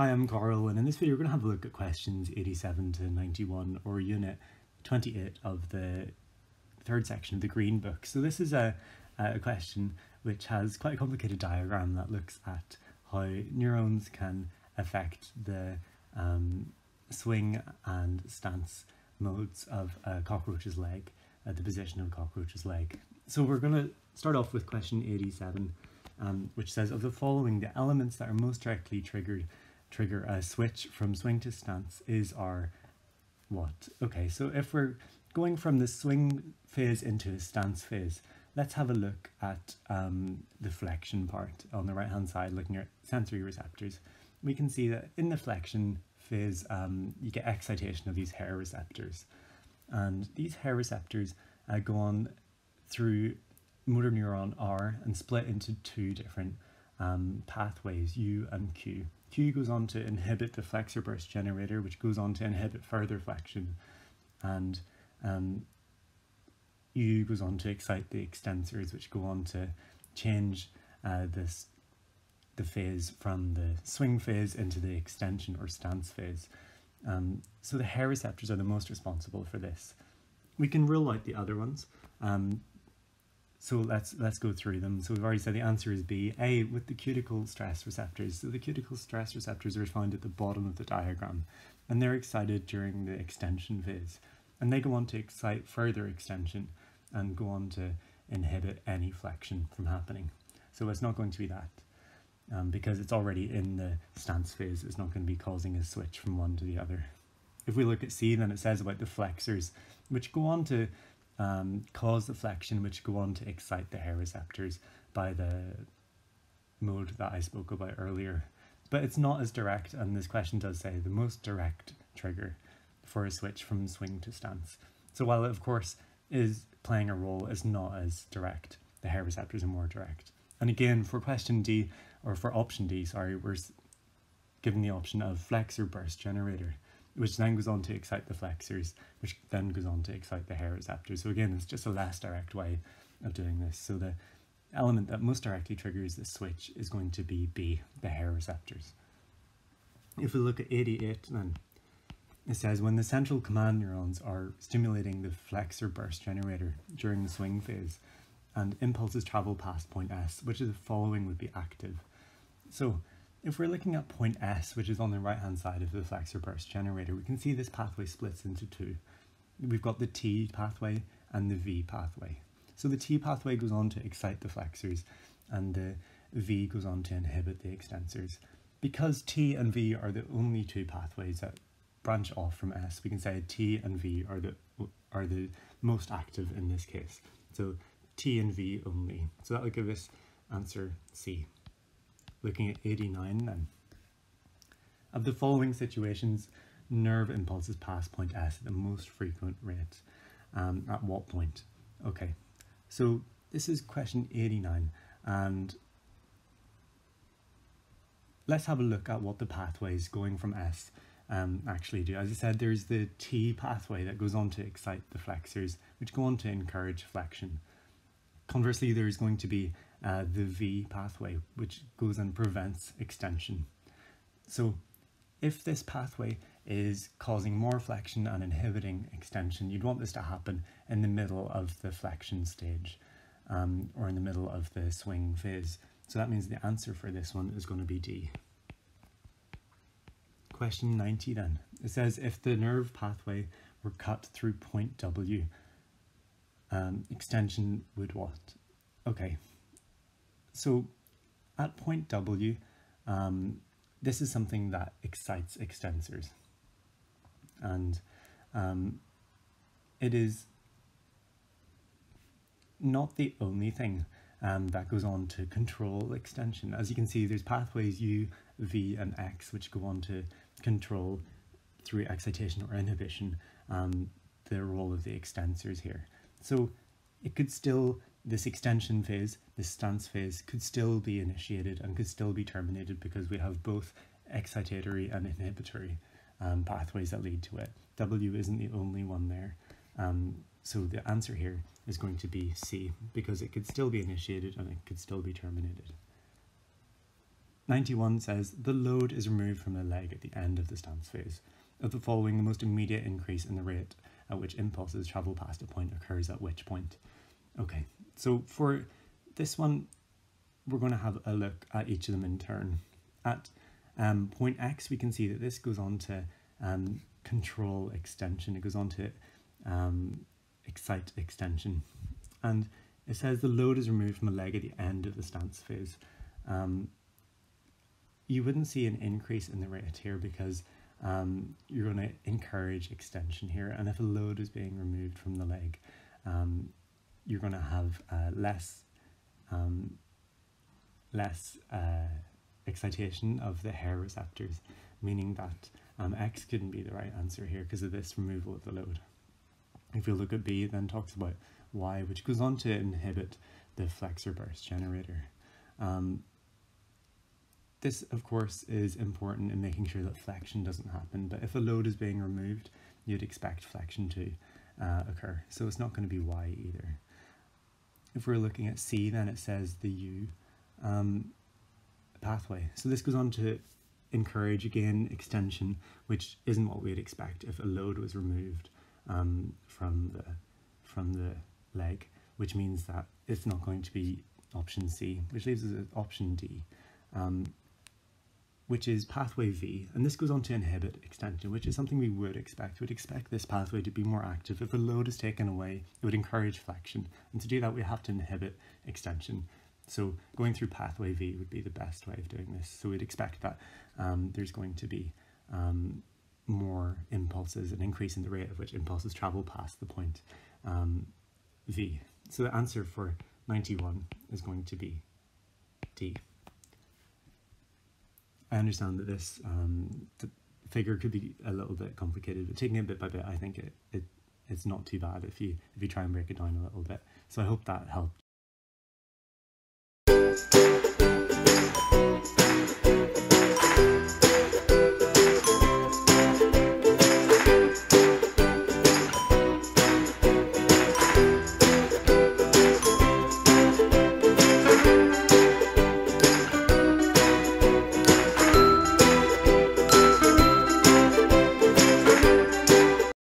Hi, I'm Carl, and in this video we're going to have a look at questions 87 to 91, or unit 28 of the third section of the Green Book. So this is a, a question which has quite a complicated diagram that looks at how neurons can affect the um, swing and stance modes of a cockroach's leg, at the position of a cockroach's leg. So we're going to start off with question 87, um, which says, of the following, the elements that are most directly triggered trigger a switch from swing to stance is our what? Okay, so if we're going from the swing phase into a stance phase, let's have a look at um, the flexion part on the right hand side, looking at sensory receptors. We can see that in the flexion phase, um, you get excitation of these hair receptors. And these hair receptors uh, go on through motor neuron R and split into two different um, pathways, U and Q. Q goes on to inhibit the flexor burst generator, which goes on to inhibit further flexion. And um, U goes on to excite the extensors, which go on to change uh, this the phase from the swing phase into the extension or stance phase. Um, so the hair receptors are the most responsible for this. We can rule out the other ones. Um, so let's let's go through them. So we've already said the answer is B. A with the cuticle stress receptors. So the cuticle stress receptors are found at the bottom of the diagram and they're excited during the extension phase. And they go on to excite further extension and go on to inhibit any flexion from happening. So it's not going to be that um, because it's already in the stance phase. It's not going to be causing a switch from one to the other. If we look at C, then it says about the flexors, which go on to um, cause the flexion which go on to excite the hair receptors by the mode that I spoke about earlier. But it's not as direct, and this question does say the most direct trigger for a switch from swing to stance. So while it of course is playing a role, it's not as direct. The hair receptors are more direct. And again, for question D, or for option D, sorry, we're given the option of flexor burst generator which then goes on to excite the flexors, which then goes on to excite the hair receptors. So again, it's just a less direct way of doing this. So the element that most directly triggers the switch is going to be B, the hair receptors. If we look at 88 then, it says when the central command neurons are stimulating the flexor burst generator during the swing phase and impulses travel past point S, which is the following would be active. So if we're looking at point S, which is on the right hand side of the flexor burst generator, we can see this pathway splits into two. We've got the T pathway and the V pathway. So the T pathway goes on to excite the flexors and the V goes on to inhibit the extensors. Because T and V are the only two pathways that branch off from S, we can say T and V are the are the most active in this case. So T and V only. So that will give us answer C looking at 89 then. Of the following situations, nerve impulses pass point S at the most frequent rate. Um, at what point? Okay, so this is question 89 and let's have a look at what the pathways going from S um, actually do. As I said, there's the T pathway that goes on to excite the flexors, which go on to encourage flexion. Conversely, there's going to be uh, the V pathway, which goes and prevents extension. So if this pathway is causing more flexion and inhibiting extension, you'd want this to happen in the middle of the flexion stage um, or in the middle of the swing phase. So that means the answer for this one is going to be D. Question 90 then. It says if the nerve pathway were cut through point W, um, extension would what? Okay, so at point W, um, this is something that excites extensors. And um, it is not the only thing um, that goes on to control extension. As you can see, there's pathways U, V, and X, which go on to control through excitation or inhibition um, the role of the extensors here. So it could still this extension phase, this stance phase, could still be initiated and could still be terminated because we have both excitatory and inhibitory um, pathways that lead to it. W isn't the only one there. Um, so the answer here is going to be C because it could still be initiated and it could still be terminated. 91 says the load is removed from the leg at the end of the stance phase. Of the following, the most immediate increase in the rate at which impulses travel past a point occurs at which point. Okay, so for this one, we're going to have a look at each of them in turn. At um, point X, we can see that this goes on to um, control extension. It goes on to um, excite extension. And it says the load is removed from a leg at the end of the stance phase. Um, you wouldn't see an increase in the rate here because um, you're going to encourage extension here. And if a load is being removed from the leg, um, you're going to have uh, less um, less uh, excitation of the hair receptors, meaning that um, X couldn't be the right answer here because of this removal of the load. If we look at B, then talks about Y, which goes on to inhibit the flexor burst generator. Um, this, of course, is important in making sure that flexion doesn't happen, but if a load is being removed, you'd expect flexion to uh, occur. So it's not going to be Y either. If we're looking at C, then it says the U um, pathway. So this goes on to encourage, again, extension, which isn't what we'd expect if a load was removed um, from the from the leg, which means that it's not going to be option C, which leaves us with option D, um, which is pathway V. And this goes on to inhibit extension, which is something we would expect. We'd expect this pathway to be more active. If a load is taken away, it would encourage flexion. And to do that, we have to inhibit extension. So going through pathway V would be the best way of doing this. So we'd expect that um, there's going to be um, more impulses, an increase in the rate of which impulses travel past the point um, V. So the answer for 91 is going to be D. I understand that this um, figure could be a little bit complicated, but taking it bit by bit, I think it, it it's not too bad if you if you try and break it down a little bit. So I hope that helped